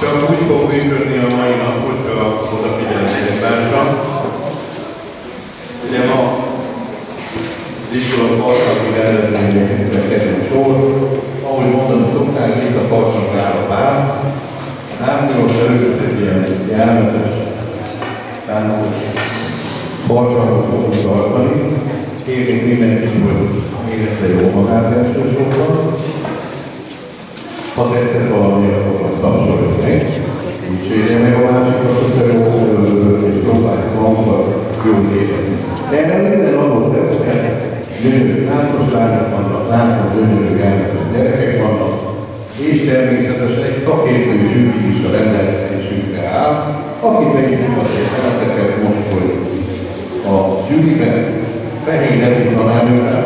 Csak úgy fog működni a mai nap, hogyha odafigyelnek egymásra. Ugye ma az iskola farsapi rendezvényekre kerül sor. Ahogy mondani szokták, itt a farsak áll a pár. Hát most először egy ilyen jelmezes, táncos farsakot fogunk tartani. Kérnék mindenkit, hogy érezze jó magát elsősorban. Tetszett valami, akkor tapsoljuk meg. Dicsérje meg a másikat, hogy felöltözött, és próbáljuk magunkat jól érezni. De erre minden adott lesz, mert gyönyörű táncos lányok vannak, látom, gyönyörű elvezett gyerekek vannak, és természetesen egy szakértő zsűri is a rendelkezésünkre áll, aki be is mutatja a kereteket most, hogy a zsűriben Fehér Edith tanárnővel,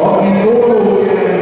Ó, e como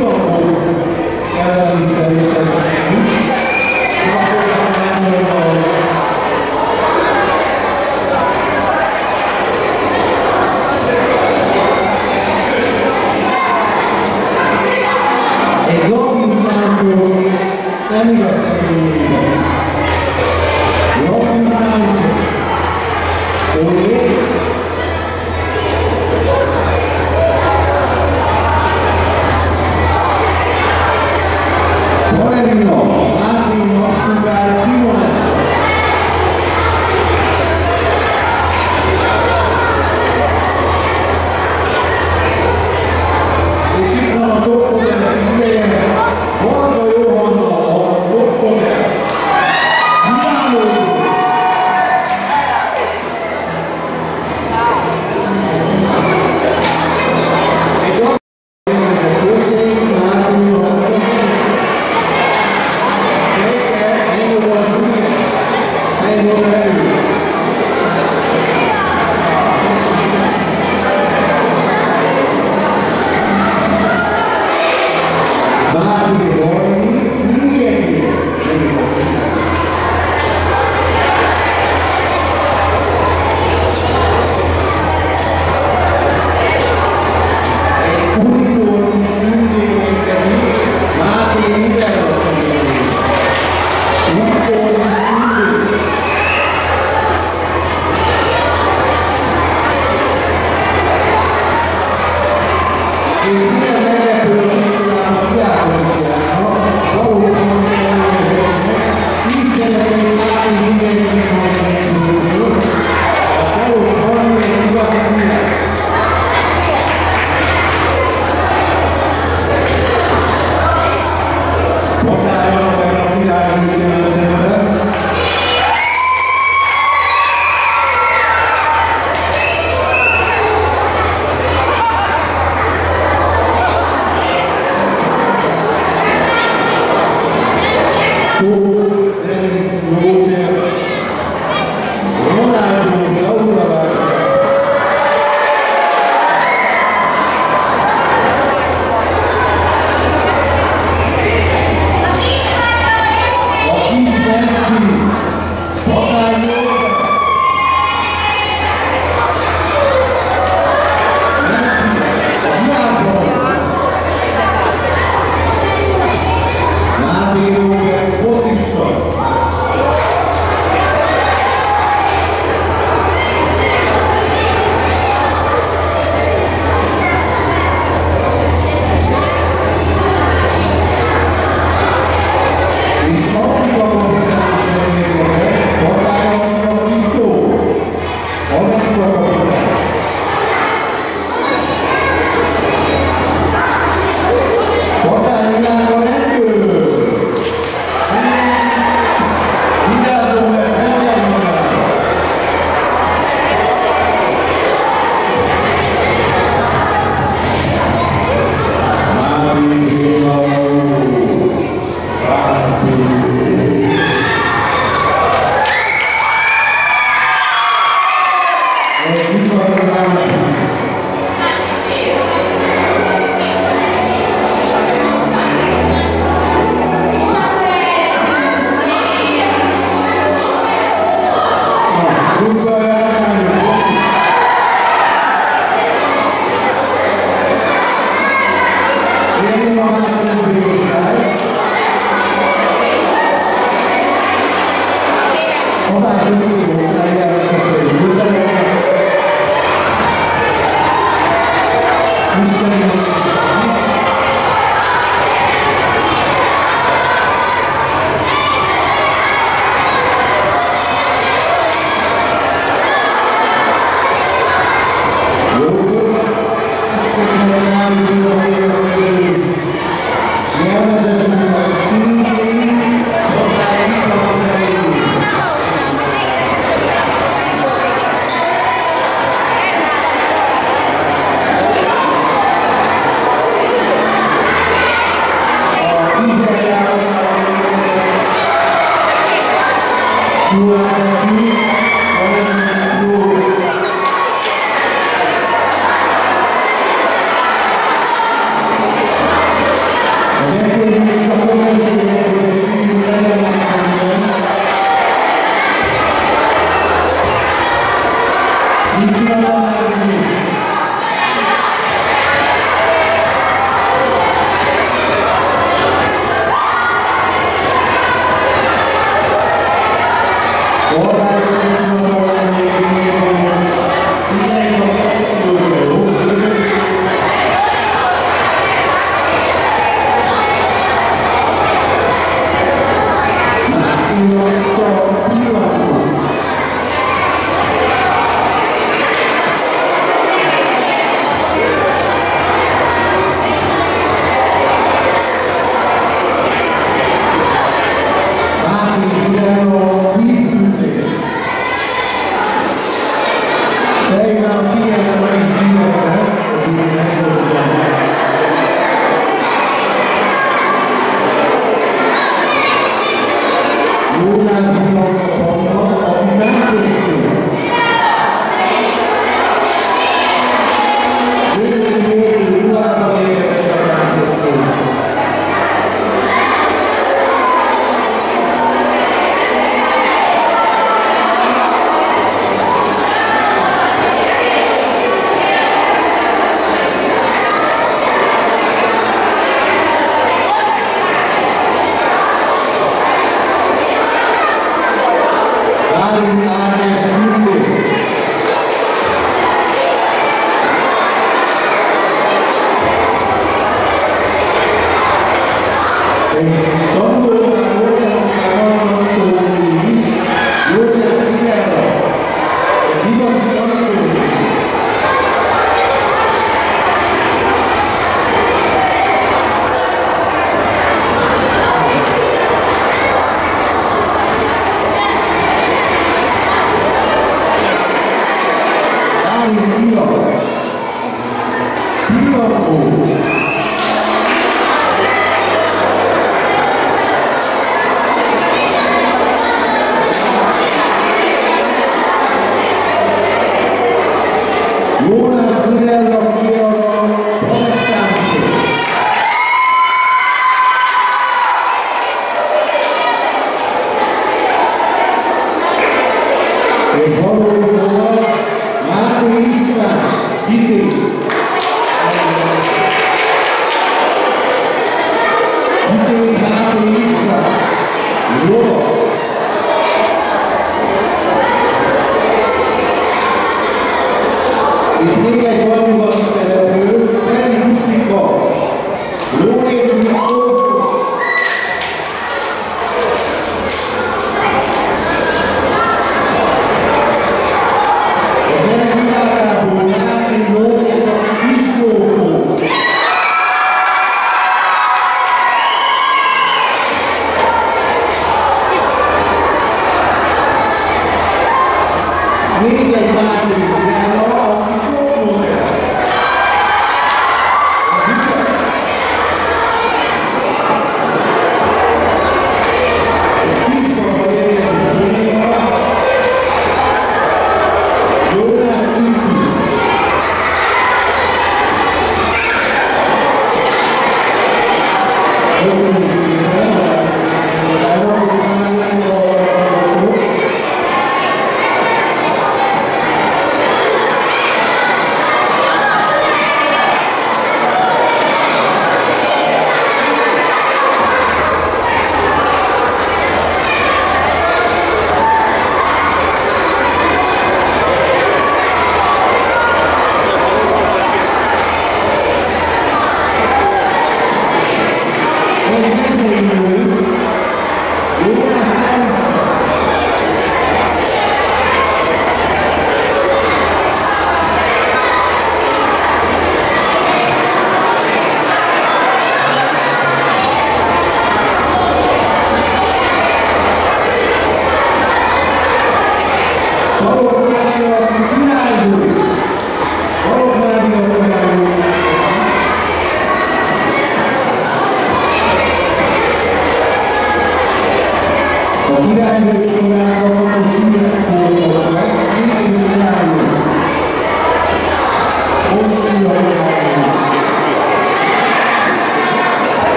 Liverpool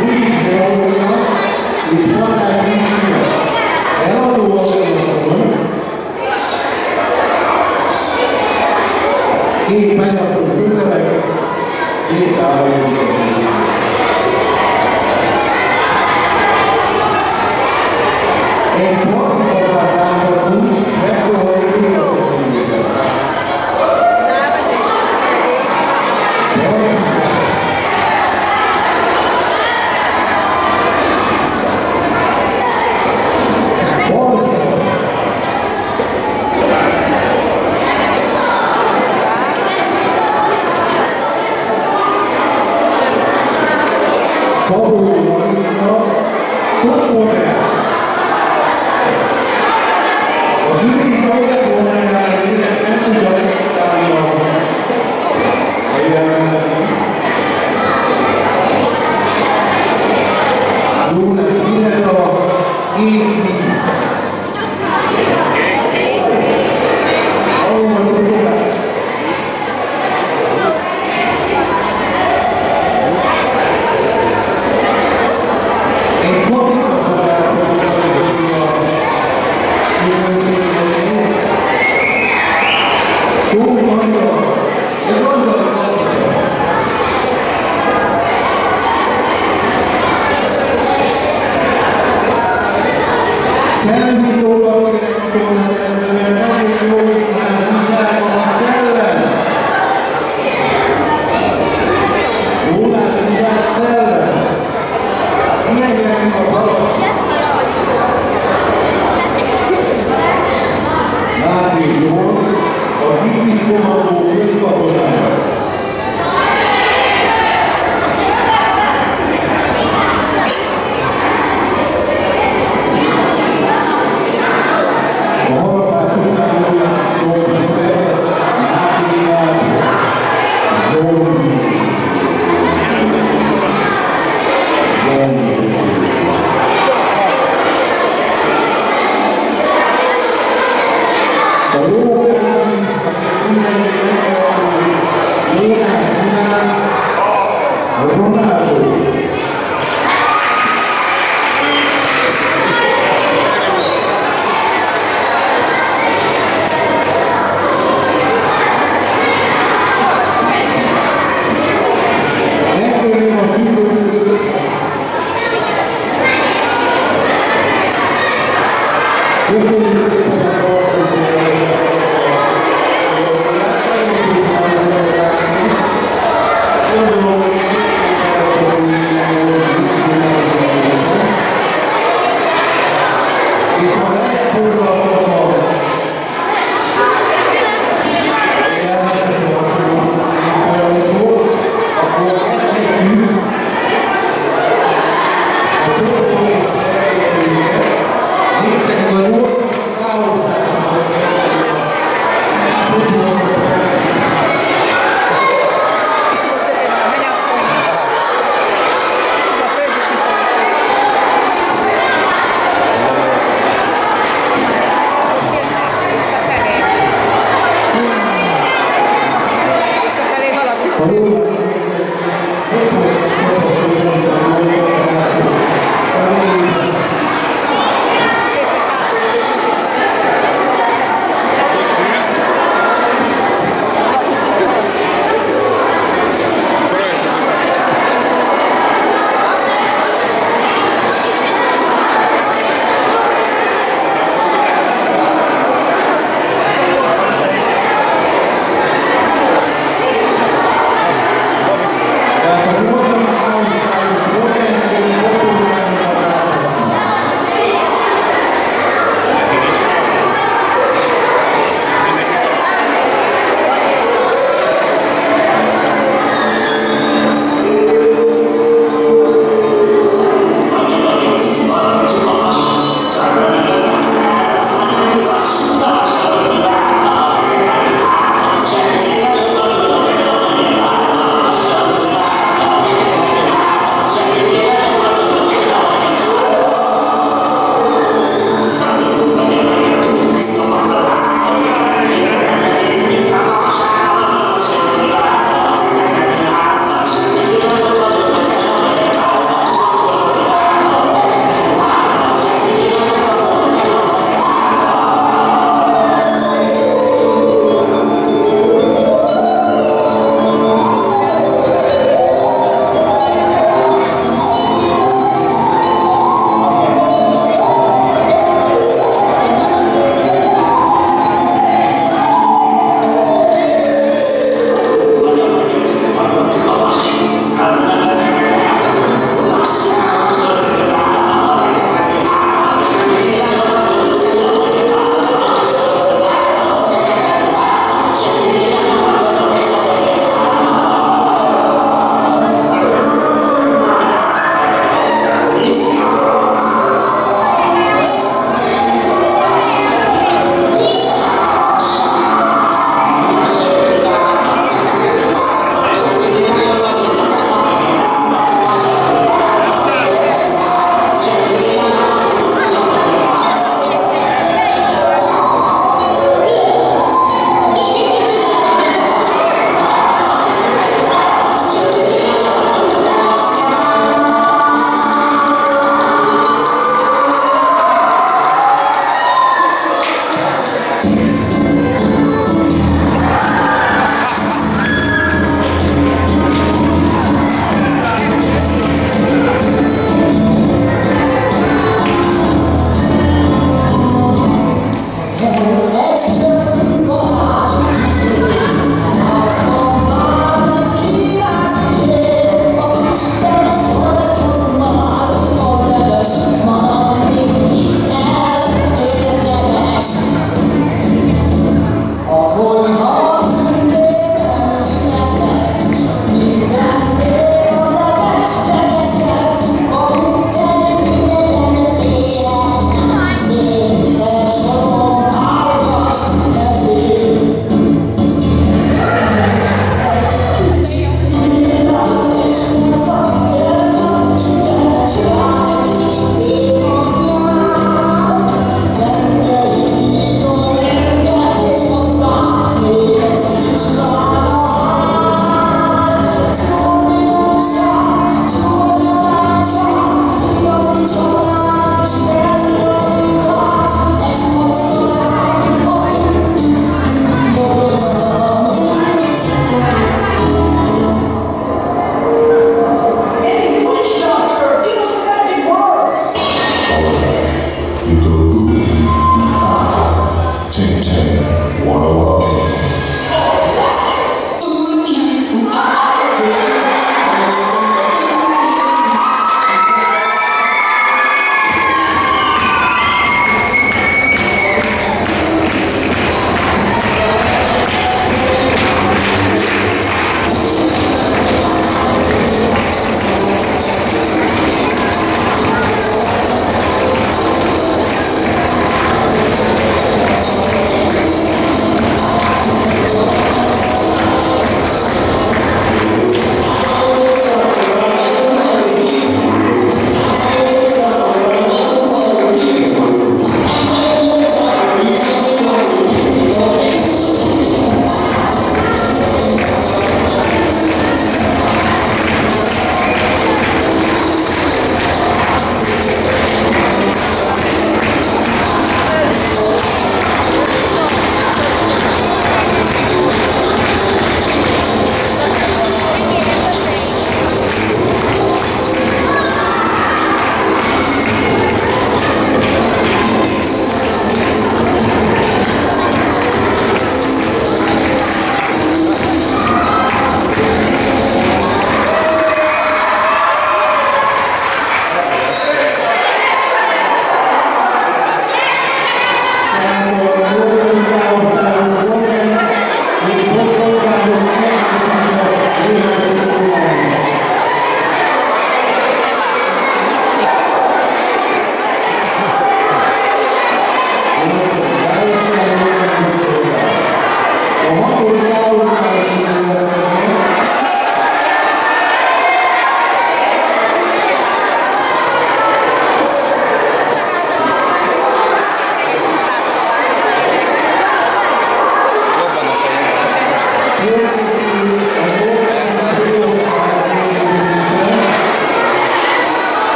Luis de Aguilar, Islota Luis